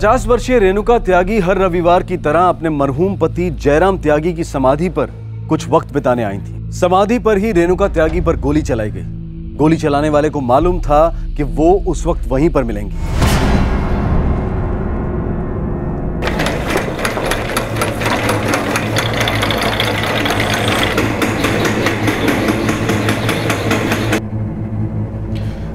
पचास वर्षीय रेणुका त्यागी हर रविवार की तरह अपने मरहूम पति जयराम त्यागी की समाधि पर कुछ वक्त बिताने आई थी। समाधि पर ही रेणुका त्यागी पर गोली चलाई गई। गोली चलाने वाले को मालूम था कि वो उस वक्त वहीं पर मिलेंगी।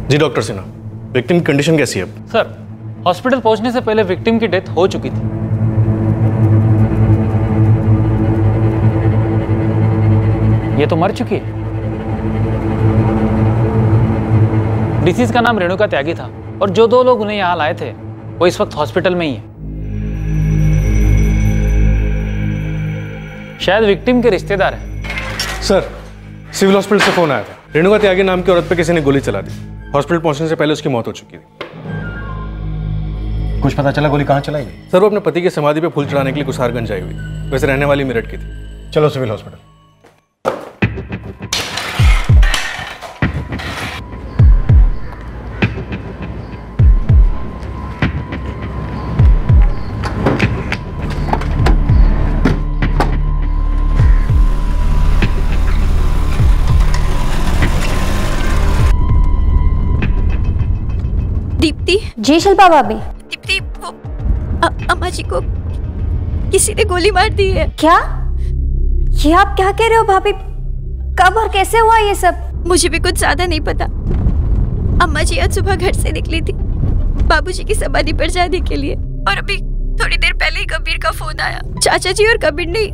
जी डॉक्टर सिन्हा विक्टिम की कंडीशन कैसी है अब? सर हॉस्पिटल पहुँचने से पहले विक्टिम की डेथ हो चुकी थी। ये तो मर चुकी है। डिसीज का नाम रेणुका त्यागी था और जो दो लोग उन्हें यहाँ लाए थे, वो इस वक्त हॉस्पिटल में ही है। शायद विक्टिम के रिश्तेदार हैं। सर, सिविल हॉस्पिटल से फ़ोन आया था। रेणुका त्यागी नाम की औरत पे किसी ने गोली चला दी। हॉस्पिटल पहुँचने से पहले उसकी मौत हो चुकी थी। कुछ पता चला गोली कहाँ चलाई गई? सर वो अपने पति की समाधि पे फूल चढ़ाने के लिए कुसारगंज आई हुई वैसे रहने वाली मेरठ की थी। चलो सिविल हॉस्पिटल। दीप्ति? जी शिल्पा भाभी। अ- अम्मा जी को किसी ने गोली मार दी है। क्या? ये आप क्या कह रहे हो भाभी? कब और कैसे हुआ ये सब? मुझे भी कुछ ज़्यादा नहीं पता। अम्मा जी आज सुबह घर से निकली थी। बाबूजी की समाधि पर जाने के लिए। और अभी थोड़ी देर पहले ही कबीर का फ़ोन आया। चाचा जी और कबीर ने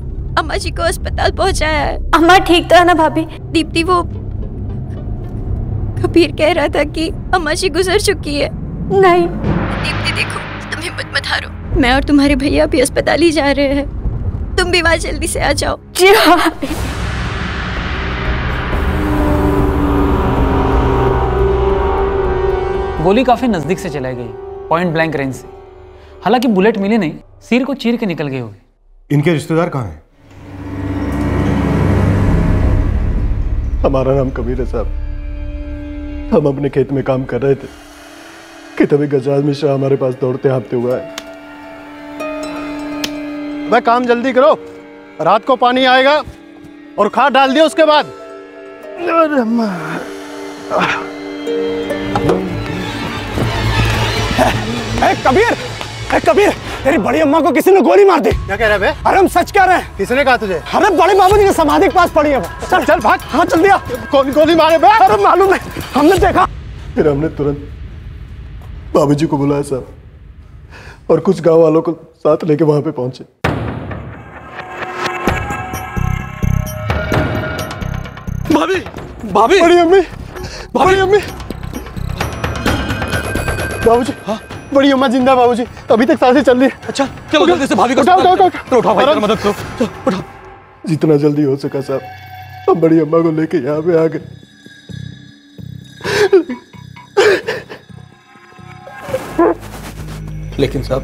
अम्मा जी को अस्पताल पहुँचाया है। अम्मा ठीक तो है ना भाभी? दीप्ति वो कबीर कह रहा था कि अम्मा जी गुजर चुकी है। नहीं। मैं और तुम्हारे भैया भी अस्पताल ही जा रहे हैं। तुम भी वहाँ जल्दी से आ जाओ। जी भाभी गोली काफ़ी नज़दीक से चलाई गई पॉइंट ब्लैंक रेंज से। हालाँकि बुलेट मिली नहीं सिर को चीर के निकल गई होगी। इनके रिश्तेदार कहाँ हैं? हमारा नाम कबीर है साहब। हम अपने खेत में काम कर रहे थे कि तभी गजराज मिश्रा हमारे पास दौड़ते हाँपते हुआ है भाई काम जल्दी करो। रात को पानी आएगा और खाद डाल दिया उसके बाद। ए, कबीर ए, कबीर तेरी बड़ी अम्मा को किसी ने गोली मार दी। क्या कह रहे बे? अरे हम सच कह रहे हैं। किसने कहा तुझे? अरे बड़े बाबू जी की समाधि के पास पड़ी है वो। चल चल भाग। हाँ जल्दी आ। कौन गोली मारे बे? अरे मालूम है। हमने देखा। फिर हमने तुरंत बाबूजी को बुलाया साहब। और कुछ गाँव वालों को साथ लेके वहाँ पे पहुँचे। भाभी भाभी। बड़ी अम्मी बड़ी अम्मी। बाबूजी हाँ? बड़ी अम्मा ज़िंदा बाबूजी। अभी तक साँसें चल रही है। अच्छा चलो जल्दी से भाभी को उठाओ उठाओ उठाओ उठाओ भाई। मदद करो। उठाओ जितना जल्दी हो सका साहब हम बड़ी अम्मा को लेके यहाँ पे आ गए। लेकिन साहब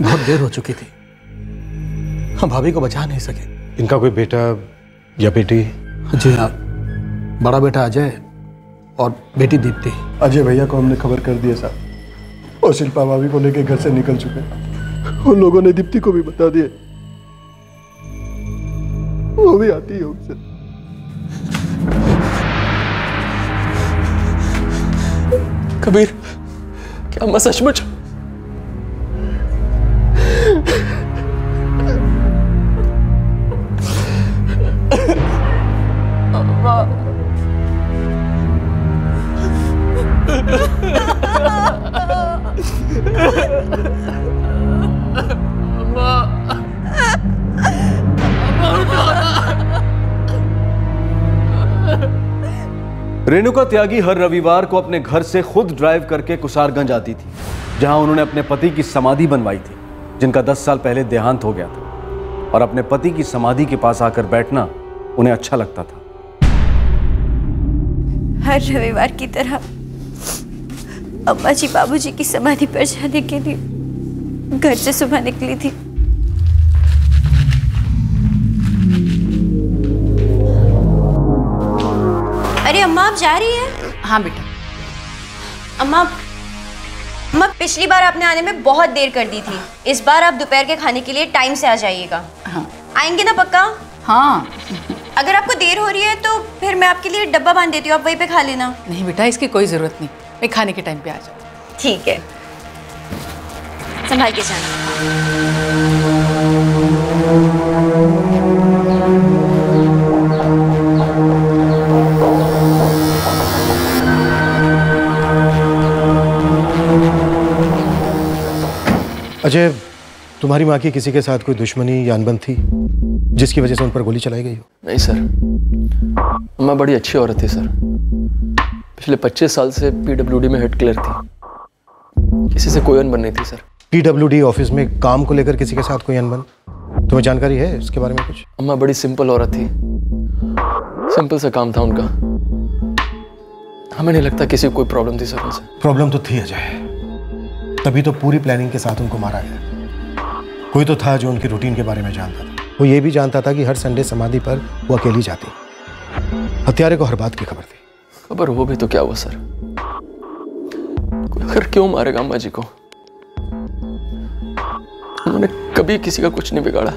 बहुत देर हो चुकी थी। हम भाभी को बचा नहीं सके। इनका कोई बेटा या बेटी? जी हाँ। बड़ा बेटा अजय और बेटी दीप्ति। अजय भैया को हमने खबर कर दिया साहब। और शिल्पा भाभी को लेके घर से निकल चुके हैं। उन लोगों ने दीप्ति को भी बता दिया। वो भी आती है उनसे। कबीर क्या मैं सचमुच रेणुका त्यागी हर रविवार को अपने घर से खुद ड्राइव करके कुसारगंज आती थी, जहाँ उन्होंने अपने पति की समाधि बनवाई थी, जिनका 10 साल पहले देहांत हो गया था। और अपने पति की समाधि के पास आकर बैठना उन्हें अच्छा लगता था। हर रविवार की तरह अम्मा जी, बाबूजी की समाधि पर जाने के लिए घर से सुबह निकली थी। आप जा रही है? हाँ बेटा। अम्मा अम्मा पिछली बार आपने आने में बहुत देर कर दी थी। इस बार आप दोपहर के खाने के लिए टाइम से आ जाइएगा। हाँ। आएँगे ना पक्का? हाँ। अगर आपको देर हो रही है तो फिर मैं आपके लिए डब्बा बाँध देती हूँ। आप वहीं पे खा लेना। नहीं बेटा इसकी कोई ज़रूरत नहीं। मैं खाने के टाइम पे आ जाऊँ। ठीक है। संभाल के जाना। अजय तुम्हारी माँ की किसी के साथ कोई दुश्मनी या अनबन थी जिसकी वजह से उन पर गोली चलाई गई हो? नहीं सर। अम्मा बड़ी अच्छी औरत थी सर। पिछले 25 साल से पीडब्ल्यूडी में हेड क्लर्क थी। किसी से कोई अनबन नहीं थी सर। पीडब्ल्यूडी ऑफ़िस में काम को लेकर किसी के साथ कोई अनबन? तुम्हें जानकारी है इसके बारे में कुछ? अम्मा बड़ी सिंपल औरत थी। सिंपल सा काम था उनका। हमें नहीं लगता किसी को कोई प्रॉब्लम थी सर उनसे। प्रॉब्लम तो थी अजय। तभी तो पूरी प्लानिंग के साथ उनको मारा गया। कोई तो था जो उनकी रूटीन के बारे में जानता था। वो ये भी जानता था कि हर संडे समाधि पर वो अकेली जाती। हत्यारे को हर बात की खबर थी। खबर हो भी तो क्या हुआ सर? कोई आखिर क्यों मारेगा अम्मा जी को? उन्होंने कभी किसी का कुछ नहीं बिगाड़ा।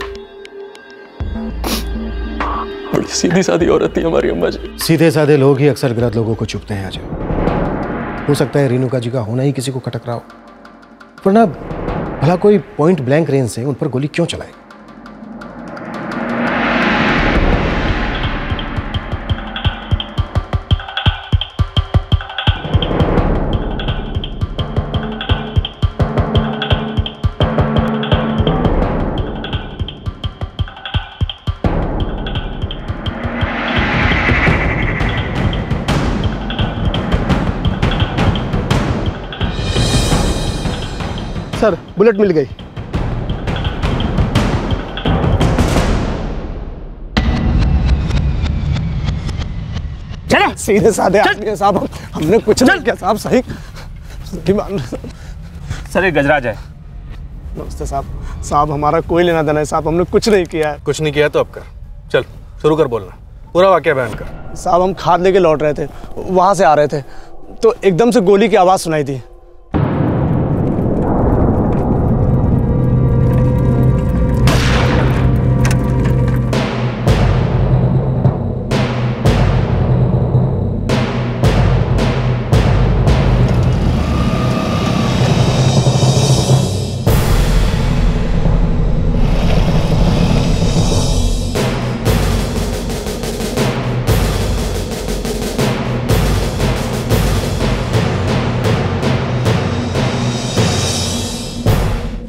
बड़ी सीधी सादी औरत थी हमारी अम्मा जी सीधे साधे लोग ही अक्सर गलत लोगों को चुपते हैं अजय हो सकता है रेणुका जी का होना ही किसी को खटक रहा हो। वरना भला कोई पॉइंट ब्लैंक रेंज से उन पर गोली क्यों चलाए? बुलेट मिल गई। चले। सीधे साधे आदमी हैं साहब हमने कुछ नहीं किया साहब सही। सही मान सर ये गजराज है। नमस्ते साहब। साहब हमारा कोई लेना देना है साहब हमने कुछ नहीं किया है। कुछ नहीं किया तो अब कर। चल शुरू कर बोलना। पूरा वाक्य बयान कर। साहब हम खाद लेके लौट रहे थे वहाँ से आ रहे थे तो एकदम से गोली की आवाज़ सुनाई दी।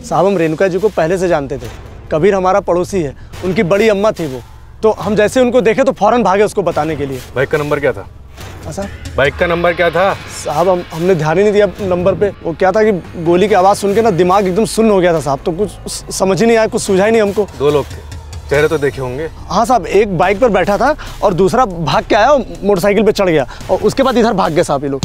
साहब हम रेणुका जी को पहले से जानते थे। कबीर हमारा पड़ोसी है उनकी बड़ी अम्मा थी वो। तो हम जैसे उनको देखे तो फ़ौरन भागे उसको बताने के लिए। बाइक का नंबर क्या था? हाँ साहब बाइक का नंबर क्या था? साहब हम हमने ध्यान ही नहीं दिया नंबर पे। वो क्या था कि गोली की आवाज़ सुन के ना दिमाग एकदम सुन्न हो गया था साहब। तो कुछ समझ ही नहीं आया कुछ सूझा ही नहीं हमको। दो लोग थे। चेहरे तो देखे होंगे। हाँ साहब एक बाइक पर बैठा था और दूसरा भाग के आया और मोटरसाइकिल पे चढ़ गया। और उसके बाद इधर भाग गए साहब ये लोग।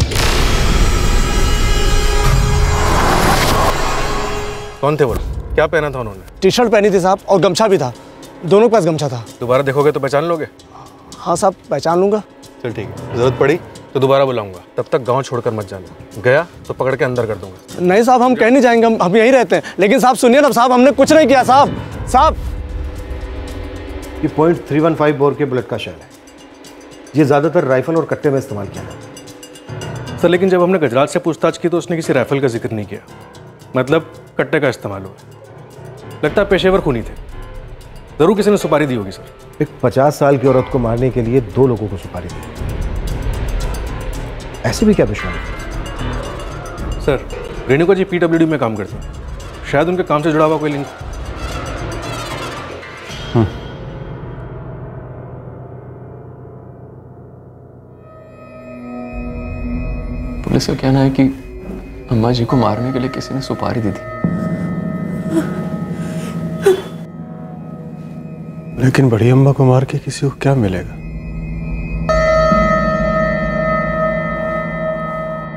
कौन थे वो क्या पहना था उन्होंने? टी शर्ट पहनी थी साहब और गमछा भी था। दोनों के पास गमछा था। दोबारा देखोगे तो पहचान लोगे? हाँ साहब पहचान लूँगा। चल ठीक है ज़रूरत पड़ी तो दोबारा बुलाऊँगा। तब तक गाँव छोड़कर मत जाना। गया तो पकड़ के अंदर कर दूँगा। नहीं साहब हम कह नहीं जाएँगे हम हम यहीं रहते हैं। लेकिन साहब सुनिए ना साहब हमने कुछ नहीं किया साहब। साहब। ये point three one five bore के बुलेट का शैल है। ये ज़्यादातर राइफल और कट्टे में इस्तेमाल किया जाता है। सर लेकिन जब हमने गजराज से पूछताछ की तो उसने किसी राइफल का ज़िक्र नहीं किया। मतलब कट्टे का इस्तेमाल हुआ लगता है पेशेवर खूनी थे। ज़रूर किसी ने सुपारी दी होगी सर। एक पचास साल की औरत को मारने के लिए दो लोगों को सुपारी दी। ऐसे भी क्या दुश्मन सर रेणुका जी पीडब्ल्यूडी में काम करते हैं। शायद उनके काम से जुड़ा हुआ कोई लिंक। पुलिस का कहना है कि अम्मा जी को मारने के लिए किसी ने सुपारी दी थी। लेकिन बड़ी अम्मा को मार के किसी को क्या मिलेगा?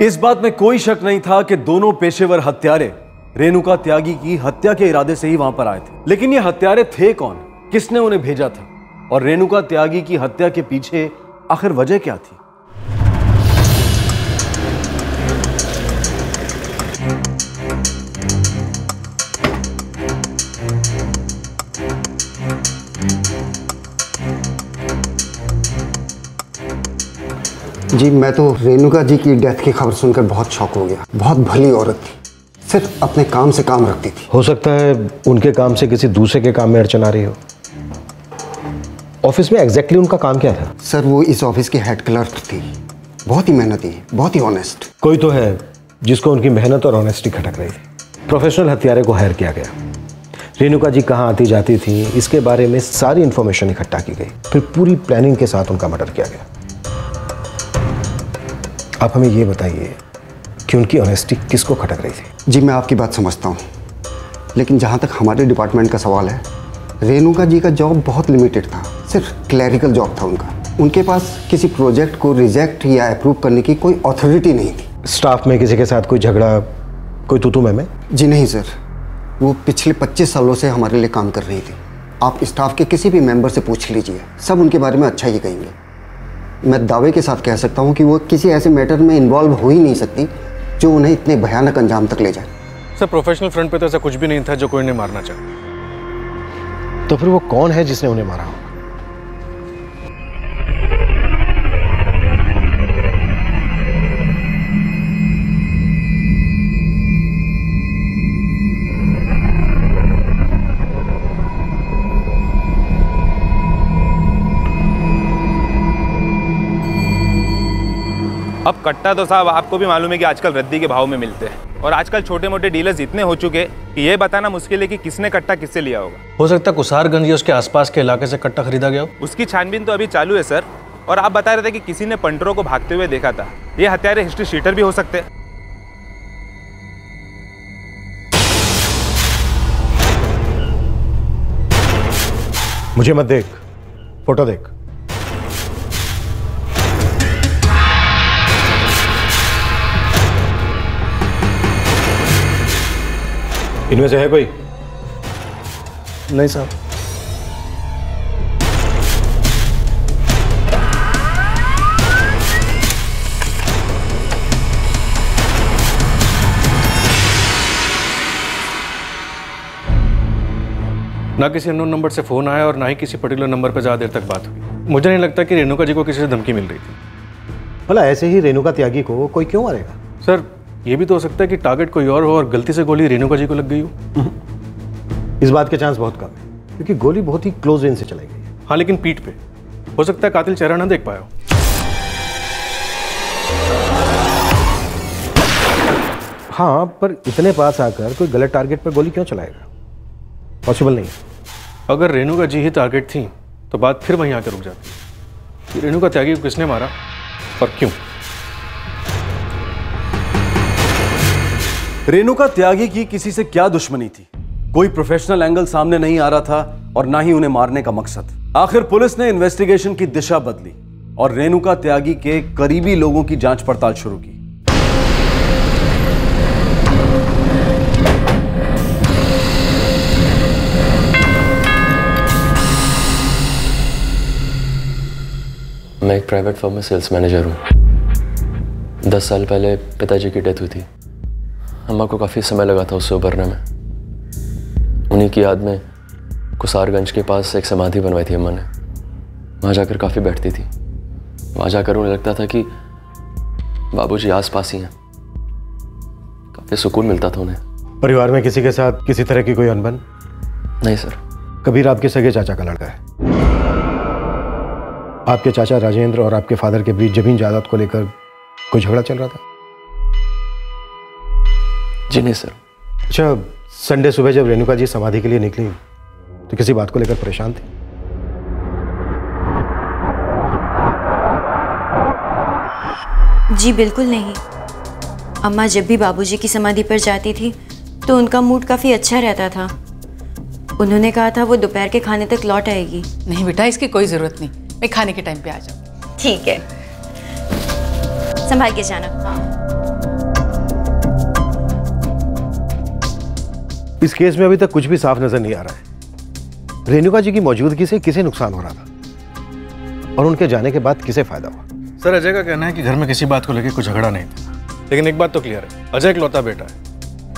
इस बात में कोई शक नहीं था कि दोनों पेशेवर हत्यारे रेणुका त्यागी की हत्या के इरादे से ही वहाँ पर आए थे। लेकिन ये हत्यारे थे कौन? किसने उन्हें भेजा था? और रेणुका त्यागी की हत्या के पीछे आखिर वजह क्या थी? जी मैं तो रेणुका जी की डेथ की खबर सुनकर बहुत शौक हो गया। बहुत भली औरत थी। सिर्फ़ अपने काम से काम रखती थी। हो सकता है उनके काम से किसी दूसरे के काम में अड़चन आ रही हो। ऑफ़िस में एग्जैक्टली उनका काम क्या था? सर वो इस ऑफ़िस की हेड क्लर्क थी। बहुत ही मेहनती बहुत ही ऑनेस्ट कोई तो है जिसको उनकी मेहनत और ऑनेस्टी खटक रही थी प्रोफेशनल हत्यारे को हायर किया गया। रेणुका जी कहाँ आती जाती थी इसके बारे में सारी इंफॉर्मेशन इकट्ठा की गई। फिर पूरी प्लानिंग के साथ उनका मर्डर किया गया। आप हमें ये बताइए कि उनकी ऑनेस्टी किसको खटक रही थी? जी मैं आपकी बात समझता हूँ। लेकिन जहाँ तक हमारे डिपार्टमेंट का सवाल है रेणुका जी का जॉब बहुत लिमिटेड था। सिर्फ़ क्लैरिकल जॉब था उनका। उनके पास किसी प्रोजेक्ट को रिजेक्ट या अप्रूव करने की कोई अथॉरिटी नहीं थी। स्टाफ में किसी के साथ कोई झगड़ा कोई तू में जी नहीं सर वो पिछले 25 सालों से हमारे लिए काम कर रही थी। आप स्टाफ के किसी भी मेंबर से पूछ लीजिए। सब उनके बारे में अच्छा ही कहेंगे। मैं दावे के साथ कह सकता हूँ कि वो किसी ऐसे मैटर में इन्वॉल्व हो ही नहीं सकती जो उन्हें इतने भयानक अंजाम तक ले जाए। सर प्रोफेशनल फ्रंट पे तो ऐसा कुछ भी नहीं था जो कोई उन्हें मारना चाहे। तो फिर वो कौन है जिसने उन्हें मारा? होगा अब कट्टा तो साहब आपको भी मालूम है कि आजकल रद्दी के भाव में मिलते हैं। और आजकल छोटे मोटे डीलर्स इतने हो चुके कि ये बताना मुश्किल है कि किसने कट्टा किससे लिया होगा। हो सकता है कुसारगंज या उसके आसपास के इलाके से कट्टा खरीदा गया हो। उसकी छानबीन तो अभी चालू है सर। और आप बता रहे थे कि किसी ने पंटरों को भागते हुए देखा था। ये हत्यारे हिस्ट्री शीटर भी हो सकते हैं। मुझे मत देख फ़ोटो देख। इनमें से है कोई? नहीं साहब ना किसी अनोन नंबर से फ़ोन आया और ना ही किसी पर्टिकुलर नंबर पर ज़्यादा देर तक बात हुई। मुझे नहीं लगता कि रेणुका जी को किसी से धमकी मिल रही थी। भला ऐसे ही रेणुका त्यागी को कोई क्यों मारेगा? सर ये भी तो हो सकता है कि टारगेट कोई और हो और गलती से गोली रेणुका जी को लग गई हो। इस बात के चांस बहुत कम है क्योंकि गोली बहुत ही क्लोज रेंज से चलाई गई है। हाँ लेकिन पीठ पे। हो सकता है कातिल चेहरा ना देख पाया हो। हाँ पर इतने पास आकर कोई गलत टारगेट पर गोली क्यों चलाएगा? पॉसिबल नहीं अगर रेणुका जी ही टारगेट थी तो बात फिर वहीं आकर रुक जाती। रेणुका त्यागी को किसने मारा? और क्यों? रेणुका त्यागी की किसी से क्या दुश्मनी थी? कोई प्रोफेशनल एंगल सामने नहीं आ रहा था और ना ही उन्हें मारने का मकसद। आखिर पुलिस ने इन्वेस्टिगेशन की दिशा बदली और रेणुका त्यागी के करीबी लोगों की जाँच पड़ताल शुरू की। मैं एक प्राइवेट फर्म में सेल्स मैनेजर हूँ। दस साल पहले पिताजी की डेथ हुई थी। अम्मा को काफ़ी समय लगा था उससे उभरने में। उन्हीं की याद में कुसारगंज के पास एक समाधि बनवाई थी अम्मा ने। वहाँ जाकर काफ़ी बैठती थी। वहाँ जाकर उन्हें लगता था कि बाबूजी आस पास ही हैं। काफ़ी सुकून मिलता था उन्हें। परिवार में किसी के साथ किसी तरह की कोई अनबन? नहीं सर। कबीर आपके सगे चाचा का लड़का है। आपके चाचा राजेंद्र और आपके फादर के बीच ज़मीन जायदाद को लेकर कोई झगड़ा चल रहा था? जी नहीं सर अच्छा संडे सुबह जब रेणुका जी समाधि के लिए निकली तो किसी बात को लेकर परेशान थी? जी बिल्कुल नहीं। अम्मा जब भी बाबूजी की समाधि पर जाती थी तो उनका मूड काफ़ी अच्छा रहता था। उन्होंने कहा था वो दोपहर के खाने तक लौट आएगी। नहीं बेटा इसकी कोई ज़रूरत नहीं। मैं खाने के टाइम पे आ जाऊँ। ठीक है। संभाल के जाना। इस केस में अभी तक कुछ भी साफ़ नज़र नहीं आ रहा है। रेणुका जी की मौजूदगी से किसे नुकसान हो रहा था? और उनके जाने के बाद किसे फ़ायदा हुआ? सर अजय का कहना है कि घर में किसी बात को लेकर कोई झगड़ा नहीं था। लेकिन एक बात तो क्लियर है। अजय इकलौता बेटा है।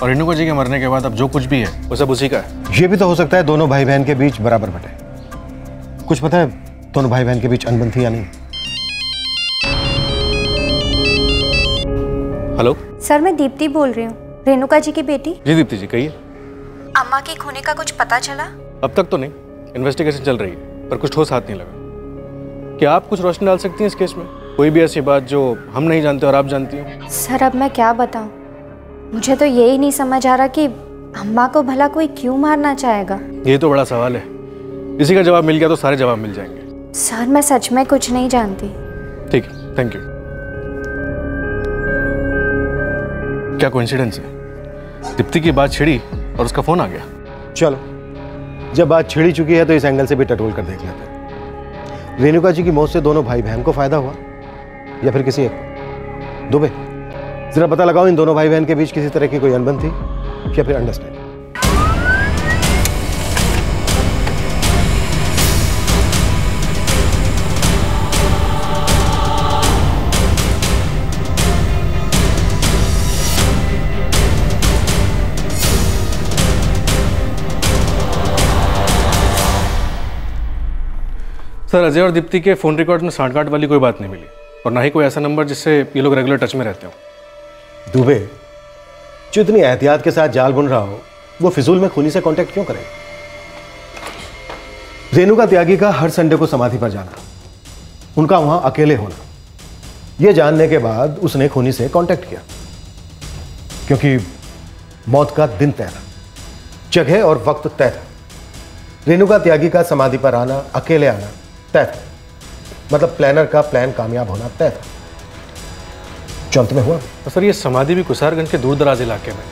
और रेणुका जी के मरने के बाद अब जो कुछ भी है वो सब उसी का है। ये भी तो हो सकता है दोनों भाई बहन के बीच बराबर बटे। कुछ पता है दोनों भाई बहन के बीच अनबन थी या नहीं? हेलो सर मैं दीप्ति बोल रही हूँ। रेणुका जी की बेटी? जी दीप्ति जी कहिए। अम्मा के खोने का कुछ पता चला? अब तक तो नहीं। इन्वेस्टिगेशन चल रही है पर कुछ ठोस हाथ नहीं लगा। क्या आप कुछ रोशनी डाल सकती हैं इस केस में? कोई भी ऐसी बात जो हम नहीं जानते और आप जानती हो। सर अब मैं क्या बताऊँ? मुझे तो यही नहीं समझ आ रहा कि अम्मा को भला कोई क्यों मारना चाहेगा। ये तो बड़ा सवाल है। इसी का जवाब मिल गया तो सारे जवाब मिल जाएँगे। सर मैं सच में कुछ नहीं जानती। ठीक है थैंक यू क्या कोइंसिडेंस है? दीप्ति की बात छिड़ी और उसका फ़ोन आ गया। चलो। जब बात छिड़ी चुकी है तो इस एंगल से भी टटोल कर देख लेते रेणुका जी की मौत से दोनों भाई बहन को फ़ायदा हुआ? या फिर किसी एक दुबे, जरा पता लगाओ इन दोनों भाई बहन के बीच किसी तरह की कोई अनबन थी? या फिर अंडरस्टैंड सर, अजय और दीप्ति के फ़ोन रिकॉर्ड में सांठगांठ वाली कोई बात नहीं मिली। और ना ही कोई ऐसा नंबर जिससे ये लोग रेगुलर टच में रहते हो। दुबे, जो इतनी एहतियात के साथ जाल बुन रहा हो, वो फिजूल में खूनी से कांटेक्ट क्यों करे? रेणुका त्यागी का हर संडे को समाधि पर जाना, उनका वहाँ अकेले होना यह जानने के बाद उसने खूनी से कांटेक्ट किया, क्योंकि मौत का दिन तय था, जगह और वक्त तय था। रेणुका त्यागी का समाधि पर आना, अकेले आना तय था। मतलब प्लानर का प्लान कामयाब होना तय था। जो अंत में हुआ। तो सर ये समाधि भी कुसारगंज के दूर दराज इलाके में।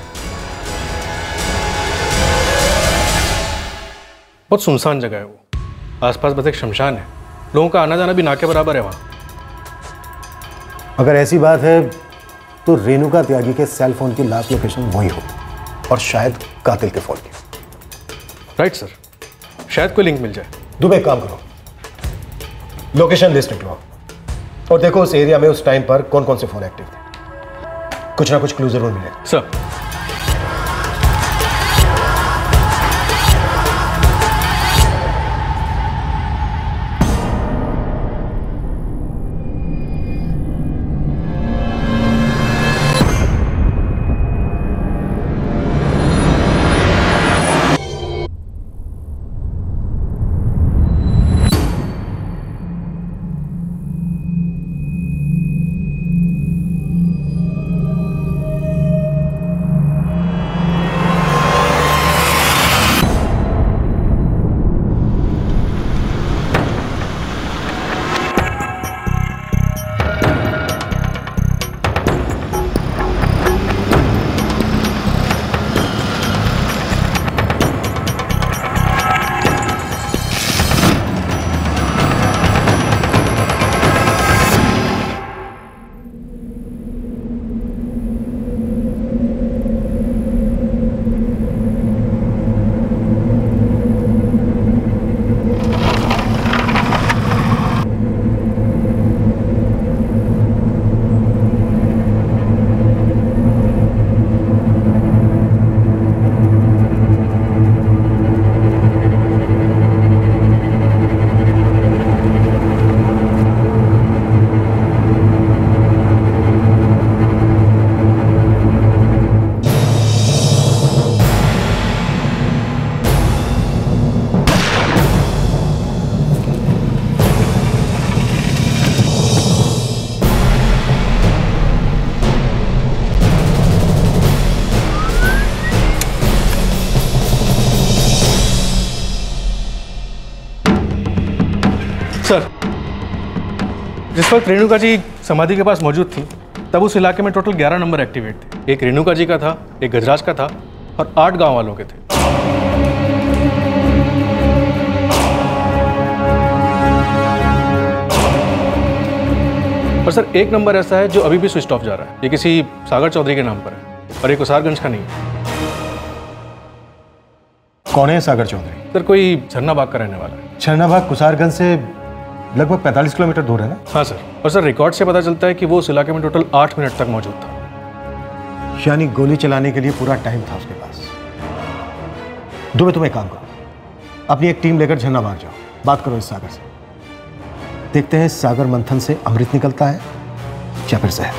बहुत सुनसान जगह है वो। आसपास बस एक शमशान है। लोगों का आना जाना भी ना के बराबर है वहाँ। अगर ऐसी बात है तो रेणुका त्यागी के सेल फ़ोन की लास्ट लोकेशन वही हो। और शायद कातिल के फ़ोन की। राइट सर शायद कोई लिंक मिल जाए। दुबे काम करो। लोकेशन लिस्ट निकलवाओ और देखो उस एरिया में उस टाइम पर कौन कौन से फ़ोन एक्टिव थे। कुछ ना कुछ क्लू ज़रूर मिले। सर सर जिस वक्त रेणुका जी समाधि के पास मौजूद थी तब उस इलाके में टोटल 11 नंबर एक्टिवेट थे। एक रेणुका जी का था एक गजराज का था और आठ गाँव वालों के थे। और सर एक नंबर ऐसा है जो अभी भी स्विच ऑफ़ जा रहा है। ये किसी सागर चौधरी के नाम पर है और ये कुसारगंज का नहीं है। कौन है सागर चौधरी? सर कोई झरना बाग का रहने वाला है। छरनाबाग कुसारगंज से लगभग 45 किलोमीटर दूर है ना? हाँ सर। और सर रिकॉर्ड से पता चलता है कि वो उस इलाके में टोटल आठ मिनट तक मौजूद था। यानी गोली चलाने के लिए पूरा टाइम था उसके पास। दुबे तुम एक काम करो। अपनी एक टीम लेकर झरना मार जाओ। बात करो इस सागर से। देखते हैं सागर मंथन से अमृत निकलता है या फिर जहर।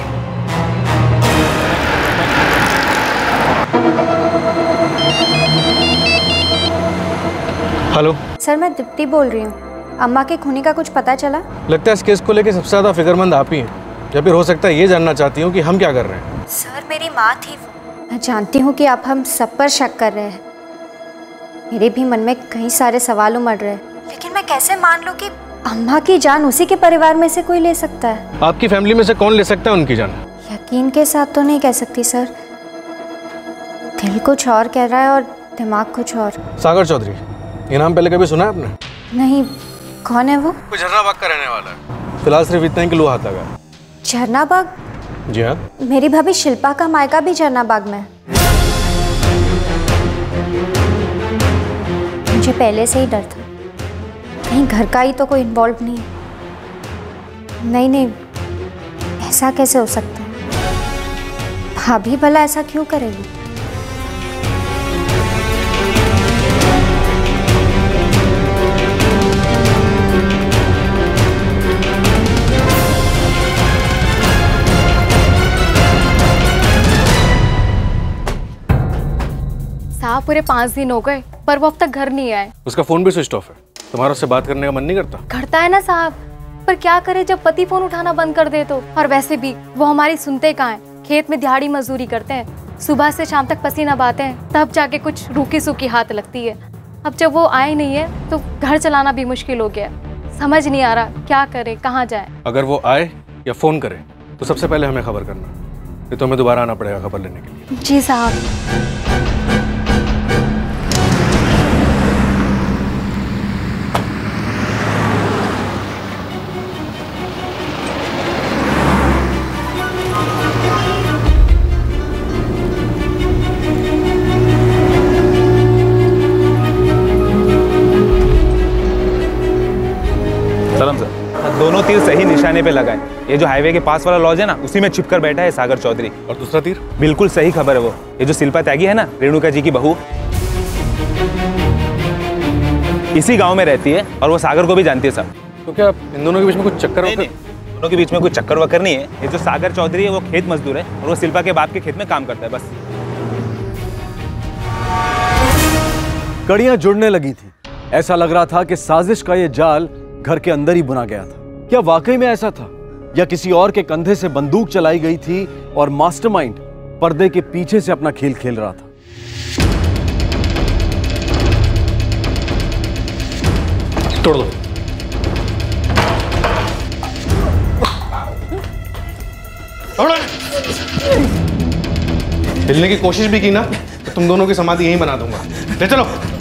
हेलो सर मैं दीप्ति बोल रही हूँ। अम्मा के खूनी का कुछ पता चला? लगता है इस केस को लेके सबसे ज़्यादा फिक्रमंद आप ही हैं। या फिर हो सकता है ये जानना चाहती हूँ कि हम क्या कर रहे हैं। सर मेरी माँ थी मैं जानती हूँ कि आप हम सब पर शक कर रहे हैं। मेरे भी मन में कई सारे सवाल उमड़ रहे हैं। लेकिन मैं कैसे मान लूँ कि अम्मा की जान उसी के परिवार में से कोई ले सकता है? आपकी फैमिली में से कौन ले सकता है उनकी जान? यकीन के साथ तो नहीं कह सकती सर। दिल कुछ और कह रहा है और दिमाग कुछ और। सागर चौधरी ये नाम पहले कभी सुना है आपने? नहीं कौन है वो? कोई झरना बाग का रहने वाला है। फ़िलहाल सिर्फ़ इतना ही कि लू हाथ लगा है। झरना बाग जी हाँ। मेरी भाभी शिल्पा का मायका भी झरना बाग में मुझे पहले से ही डर था। कहीं घर का ही तो कोई इन्वॉल्व नहीं है। नहीं नहीं ऐसा कैसे हो सकता है? भाभी भला ऐसा क्यों करेगी? पूरे पाँच दिन हो गए पर वो अब तक घर नहीं आए। उसका फ़ोन भी स्विच ऑफ़ है। तुम्हारा उससे बात करने का मन नहीं करता? करता है ना साहब पर क्या करे जब पति फ़ोन उठाना बंद कर दे तो? और वैसे भी वो हमारी सुनते कहाँ हैं? खेत में दिहाड़ी मजदूरी करते हैं। सुबह से शाम तक पसीना बहाते हैं तब जाके कुछ रूखी सूखी हाथ लगती है। अब जब वो आए नहीं है तो घर चलाना भी मुश्किल हो गया समझ नहीं आ रहा क्या करे कहाँ जाए? अगर वो आए या फ़ोन करे तो सबसे पहले हमें खबर करना। तो हमें दोबारा आना पड़ेगा खबर लेने के लिए। जी साहब। निशाने पे लगाए ये जो हाईवे के पास वाला लॉज है ना उसी में छिपकर बैठा है सागर चौधरी। और दूसरा तीर? बिल्कुल सही खबर है वो। ये जो शिल्पा त्यागी है ना रेणुका जी की बहू इसी गाँव में रहती है और वो सागर को भी जानती है सर तो क्या इन दोनों के बीच में कुछ चक्कर नहीं नहीं दोनों के बीच में कोई चक्कर वक्कर नहीं है। ये जो सागर चौधरी है वो खेत मजदूर है और वो शिल्पा के बाप के खेत में काम करता है बस। कड़ियाँ जुड़ने लगी थी। ऐसा लग रहा था कि साजिश का ये जाल घर के अंदर ही बुना गया था। क्या वाकई में ऐसा था? या किसी और के कंधे से बंदूक चलाई गई थी और मास्टरमाइंड पर्दे के पीछे से अपना खेल खेल रहा था? तोड़ दो। हिलने की कोशिश भी की ना तो तुम दोनों की समाधि यहीं बना दूँगा। ले चलो।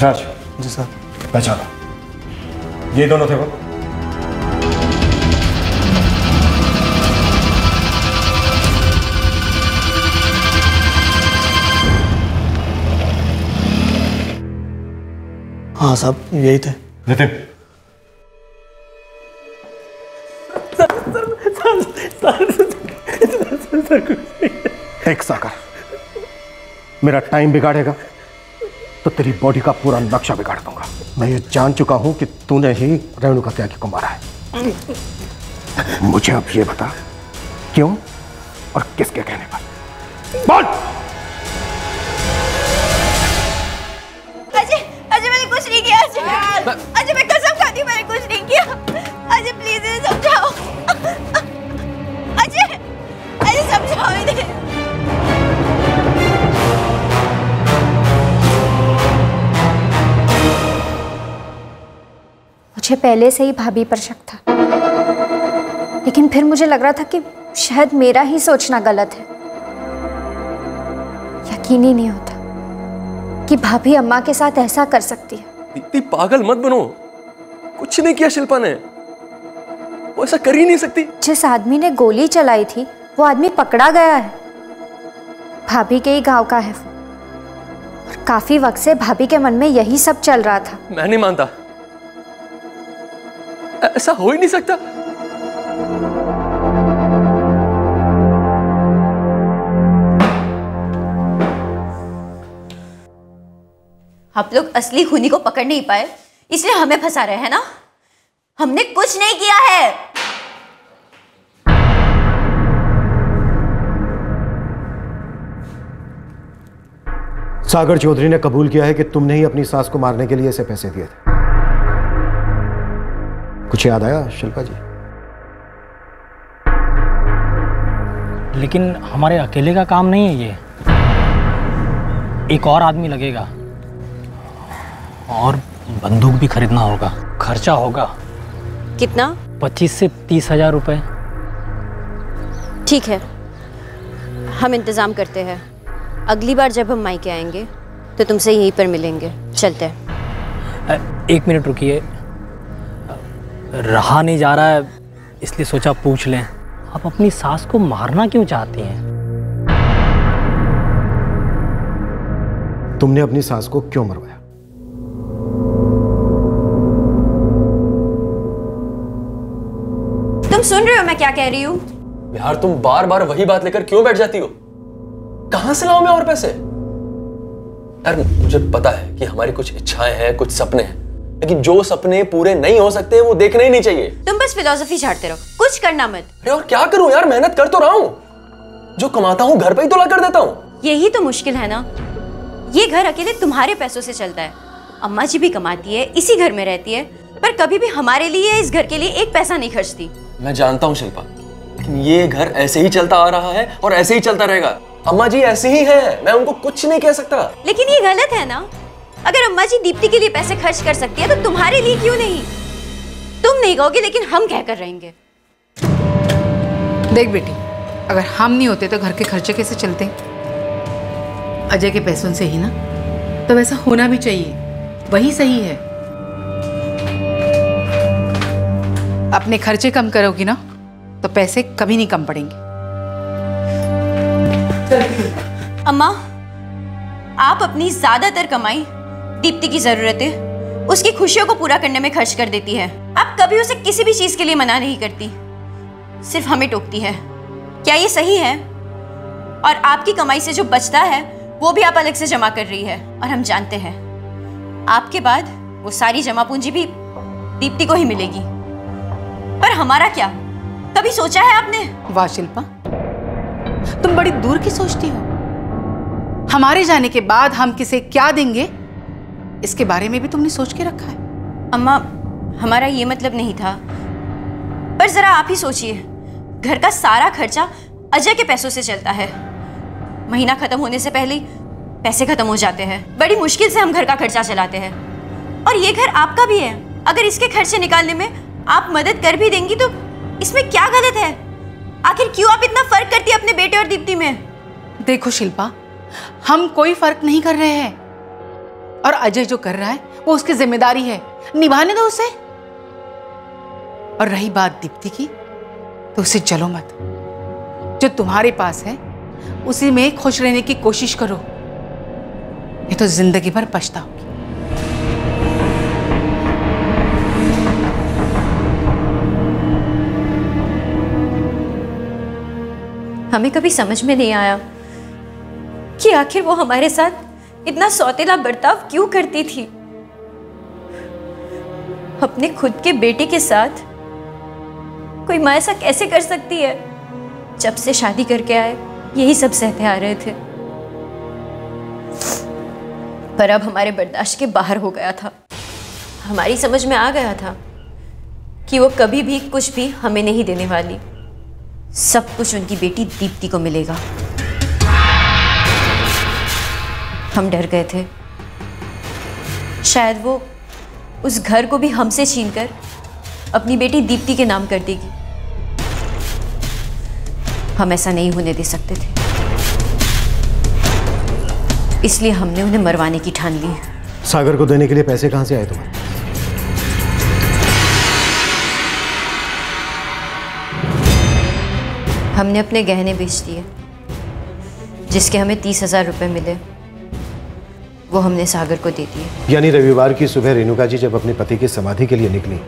हंसराज जी सर। पहचानो। ये दोनों थे वो? हाँ साहब यही थे। नितिन। एक सागर मेरा टाइम बिगाड़ेगा। तो तेरी बॉडी का पूरा नक्शा बिगाड़ दूँगा। मैं ये जान चुका हूँ कि तूने ही रेणुका त्यागी को मारा है। मुझे अब ये बता, क्यों और किसके कहने पर? बोल! अजय अजय, मैंने कुछ मुझे पहले से ही भाभी पर शक था। लेकिन फिर मुझे लग रहा था कि शायद मेरा ही सोचना गलत है। यकीन ही नहीं होता कि भाभी अम्मा के साथ ऐसा कर सकती है। इतनी पागल मत बनो। कुछ नहीं किया शिल्पा ने। वो ऐसा कर ही नहीं सकती। जिस आदमी ने गोली चलाई थी वो आदमी पकड़ा गया है। भाभी के ही गाँव का है वो। और काफ़ी वक्त से भाभी के मन में यही सब चल रहा था। मैं नहीं मानता। ऐसा हो ही नहीं सकता। आप लोग असली खूनी को पकड़ नहीं पाए इसलिए हमें फंसा रहे हैं ना? हमने कुछ नहीं किया है। सागर चौधरी ने कबूल किया है कि तुमने ही अपनी सास को मारने के लिए ऐसे पैसे दिए थे। कुछ याद आया शिल्पा जी? लेकिन हमारे अकेले का काम नहीं है ये। एक और आदमी लगेगा। और बंदूक भी खरीदना होगा। खर्चा होगा। कितना? पच्चीस से तीस हज़ार रुपए। ठीक है। हम इंतज़ाम करते हैं। अगली बार जब हम मायके आएँगे तो तुमसे यहीं पर मिलेंगे। चलते हैं। एक मिनट रुकिए। रहा नहीं जा रहा है इसलिए सोचा पूछ लें। आप अपनी सास को मारना क्यों चाहती हैं? तुमने अपनी सास को क्यों मरवाया? तुम सुन रहे हो मैं क्या कह रही हूँ? यार तुम बार बार वही बात लेकर क्यों बैठ जाती हो? कहाँ से लाऊं मैं और पैसे? यार मुझे पता है कि हमारी कुछ इच्छाएँ हैं कुछ सपने हैं। लेकिन जो सपने पूरे नहीं हो सकते वो देखने ही नहीं चाहिए। तुम बस फिलोसफी झाड़ते रहो। कुछ करना मत। अरे और क्या करूँ यार? मेहनत कर तो रहा हूँ। जो कमाता हूँ घर पे ही तो ला कर देता हूँ। यही तो मुश्किल है ना। ये घर अकेले तुम्हारे पैसों से चलता है। अम्मा जी भी कमाती है इसी घर में रहती है। पर कभी भी हमारे लिए इस घर के लिए एक पैसा नहीं खर्चती। मैं जानता हूँ शिल्पा ये घर ऐसे ही चलता आ रहा है और ऐसे ही चलता रहेगा। अम्मा जी ऐसे ही है मैं उनको कुछ नहीं कह सकता। लेकिन ये गलत है ना। अगर अम्मा जी दीप्ति के लिए पैसे खर्च कर सकती है तो तुम्हारे लिए क्यों नहीं? तुम नहीं कहोगे लेकिन हम कह कर रहेंगे? देख बेटी अगर हम नहीं होते तो घर के खर्चे कैसे चलते? अजय के पैसों से ही ना? तो वैसा होना भी चाहिए। वही सही है। अपने खर्चे कम करोगी ना तो पैसे कभी नहीं कम पड़ेंगे। अम्मा आप अपनी ज़्यादातर कमाई दीप्ति की जरूरतें, उसकी खुशियों को पूरा करने में खर्च कर देती है। आप कभी उसे किसी भी चीज़ के लिए मना नहीं करती। सिर्फ़ हमें टोकती है। क्या ये सही है? और आपकी कमाई से जो बचता है, वो भी आप अलग से जमा कर रही है, और हम जानते हैं। आपके बाद वो सारी जमा पूंजी भी दीप्ति को ही मिलेगी। पर हमारा क्या? कभी सोचा है आपने? वाह, शिल्पा। तुम बड़ी दूर की सोचती हो। हमारे जाने के बाद हम किसे क्या देंगे? इसके बारे में भी तुमने सोच के रखा है। अम्मा हमारा ये मतलब नहीं था। पर जरा आप ही सोचिए घर का सारा खर्चा अजय के पैसों से चलता है। महीना खत्म होने से पहले पैसे खत्म हो जाते हैं। बड़ी मुश्किल से हम घर का खर्चा चलाते हैं। और ये घर आपका भी है। अगर इसके खर्चे निकालने में आप मदद कर भी देंगी तो इसमें क्या गलत है? आखिर क्यों आप इतना फ़र्क करती है अपने बेटे और दीप्ति में? देखो शिल्पा हम कोई फ़र्क नहीं कर रहे हैं। और अजय जो कर रहा है, वो उसकी ज़िम्मेदारी है। निभाने दो उसे। और रही बात दीप्ति की तो उसे चलो मत। जो तुम्हारे पास है, उसी में खुश रहने की कोशिश करो। ये तो ज़िंदगी भर पछताओगी। हमें कभी समझ में नहीं आया कि आखिर वो हमारे साथ इतना सौतेला बर्ताव क्यों करती थी? अपने खुद के बेटे के साथ कोई माँ ऐसा कैसे कर सकती है? जब से शादी करके आए, यही सब सहते आ रहे थे। पर अब हमारे बर्दाश्त के बाहर हो गया था। हमारी समझ में आ गया था कि वो कभी भी कुछ भी हमें नहीं देने वाली। सब कुछ उनकी बेटी दीप्ति को मिलेगा। हम डर गए थे। शायद वो उस घर को भी हमसे छीनकर अपनी बेटी दीप्ति के नाम कर देगी। हम ऐसा नहीं होने दे सकते थे। इसलिए हमने उन्हें मरवाने की ठान ली सागर को देने के लिए पैसे कहाँ से आए तुम्हारे? हमने अपने गहने बेच दिए जिसके हमें तीस हज़ार रुपये मिले। वो हमने सागर को दे दिए। यानी रविवार की सुबह रेणुका जी जब अपने पति की समाधि के लिए निकली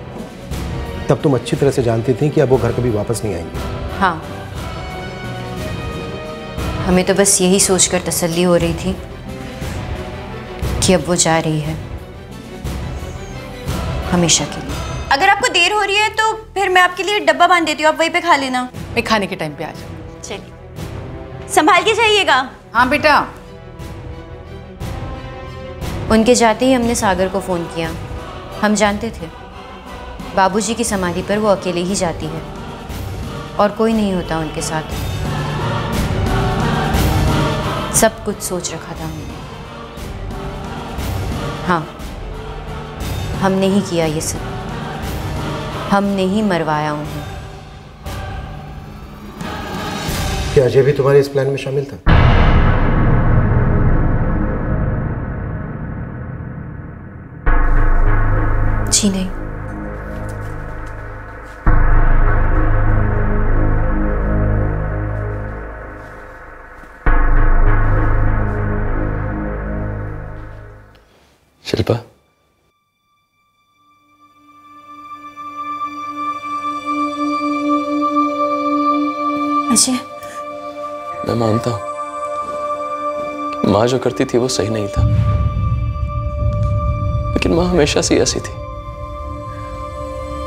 तब तुम अच्छी तरह से जानती थी कि अब वो घर कभी वापस नहीं आएँगी। हाँ। हमें तो बस यही सोचकर तसल्ली हो रही थी कि अब वो जा रही है। हमेशा के लिए। अगर आपको देर हो रही है तो फिर मैं आपके लिए डब्बा बाँध देती हूँ। आप वहीं पे खा लेना। मैं खाने के टाइम पे आ जाऊँ। चलिए। संभाल के जाइएगा। हाँ बेटा। उनके जाते ही हमने सागर को फ़ोन किया। हम जानते थे। बाबूजी की समाधि पर वो अकेले ही जाती है। और कोई नहीं होता उनके साथ। सब कुछ सोच रखा था हमने। हाँ हमने ही किया ये सब। हमने ही मरवाया उन्हें। क्या अजय भी तुम्हारे इस प्लान में शामिल था? मानता हूँ। माँ जो करती थी वो सही नहीं था। लेकिन माँ हमेशा से ऐसी थी।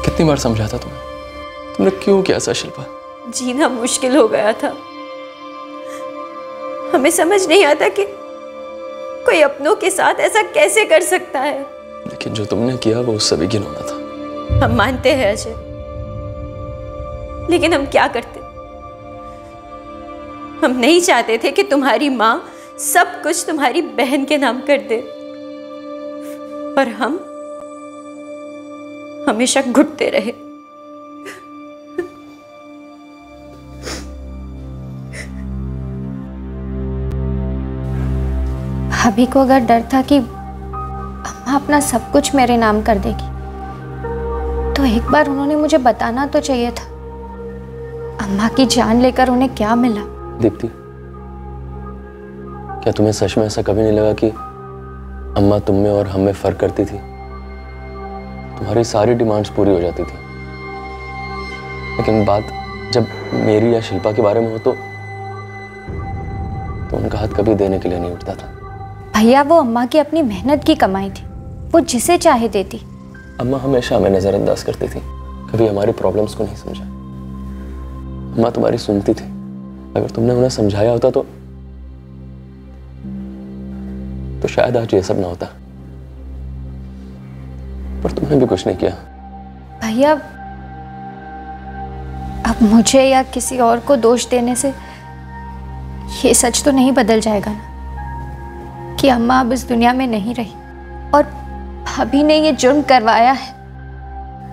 कितनी बार समझाता तुम्हें तुमने क्यों किया ऐसा शिल्पा? जीना मुश्किल हो गया था। हमें समझ नहीं आता कि कोई अपनों के साथ ऐसा कैसे कर सकता है। लेकिन जो तुमने किया वो उससे भी घिनौना था। हम मानते हैं अजय। लेकिन हम क्या करते हम नहीं चाहते थे कि तुम्हारी माँ सब कुछ तुम्हारी बहन के नाम कर दे। पर हम हमेशा घुटते रहे। भाभी को अगर डर था कि अम्मा अपना सब कुछ मेरे नाम कर देगी तो एक बार उन्होंने मुझे बताना तो चाहिए था। अम्मा की जान लेकर उन्हें क्या मिला? दीप्ति क्या तुम्हें सच में ऐसा कभी नहीं लगा कि अम्मा तुम में और हम में फ़र्क करती थी? तुम्हारी सारी डिमांड्स पूरी हो जाती थी। लेकिन बात जब मेरी या शिल्पा के बारे में हो तो तो उनका हाथ कभी देने के लिए नहीं उठता था। भैया वो अम्मा की अपनी मेहनत की कमाई थी। वो जिसे चाहे देती। अम्मा हमेशा हमें नजरअंदाज करती थी। कभी हमारी प्रॉब्लम्स को नहीं समझा। अम्मा तुम्हारी सुनती थी। अगर तुमने उन्हें समझाया होता तो तो शायद आज ये सब ना होता। पर तुमने भी कुछ नहीं किया। भैया, अब मुझे या किसी और को दोष देने से ये सच तो नहीं बदल जाएगा ना, कि अम्मा अब इस दुनिया में नहीं रही और भाभी ने ये जुर्म करवाया है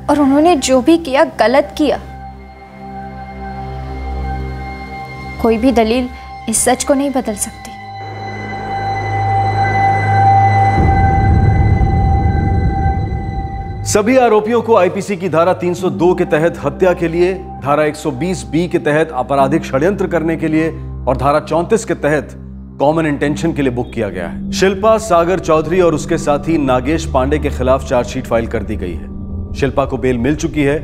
और उन्होंने जो भी किया, गलत किया। कोई भी दलील इस सच को नहीं बदल सकती। सभी आरोपियों को आईपीसी की धारा 302 के तहत हत्या के लिए, धारा 120 बी के तहत आपराधिक षड्यंत्र करने के लिए और धारा 34 के तहत कॉमन इंटेंशन के लिए बुक किया गया है। शिल्पा सागर चौधरी और उसके साथी नागेश पांडे के खिलाफ चार्जशीट फ़ाइल कर दी गई है। शिल्पा को बेल मिल चुकी है,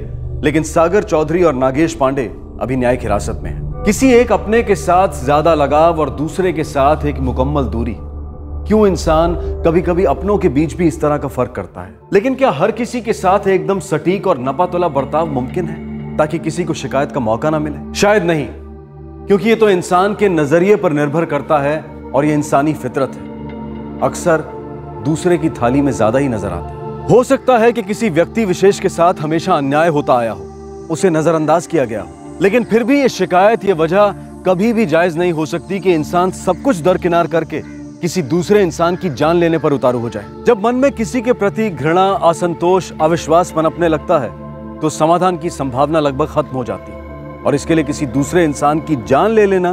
लेकिन सागर चौधरी और नागेश पांडे अभी न्यायिक हिरासत में है। किसी एक अपने के साथ ज़्यादा लगाव और दूसरे के साथ एक मुकम्मल दूरी। क्यों इंसान कभी कभी अपनों के बीच भी इस तरह का फ़र्क करता है? लेकिन क्या हर किसी के साथ एकदम सटीक और नपातुला बर्ताव मुमकिन है, ताकि किसी को शिकायत का मौका ना मिले? शायद नहीं, क्योंकि ये तो इंसान के नज़रिए पर निर्भर करता है और ये इंसानी फितरत है। अक्सर दूसरे की थाली में ज़्यादा ही नज़र आता है सकता है कि किसी व्यक्ति विशेष के साथ हमेशा अन्याय होता आया हो, उसे नजरअंदाज किया गया हो। लेकिन फिर भी ये शिकायत, ये वजह कभी भी जायज़ नहीं हो सकती कि इंसान सब कुछ दरकिनार करके किसी दूसरे इंसान की जान लेने पर उतारू हो जाए। जब मन में किसी के प्रति घृणा, असंतोष, अविश्वास पनपने लगता है तो समाधान की संभावना लगभग खत्म हो जाती है। और इसके लिए किसी दूसरे इंसान की जान ले लेना,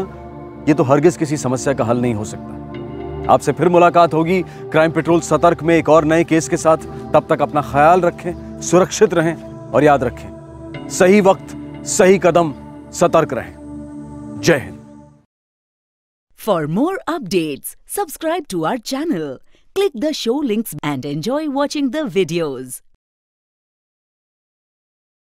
ये तो हरगिज किसी समस्या का हल नहीं हो सकता। आपसे फिर मुलाकात होगी। क्राइम पेट्रोल सतर्क में एक और नए केस के साथ। तब तक अपना ख्याल रखें, सुरक्षित रहें और याद रखें, सही वक्त सही कदम, सतर्क रहे। जय Hind. For more update subscribe to our channel click the show links and enjoy watching the videos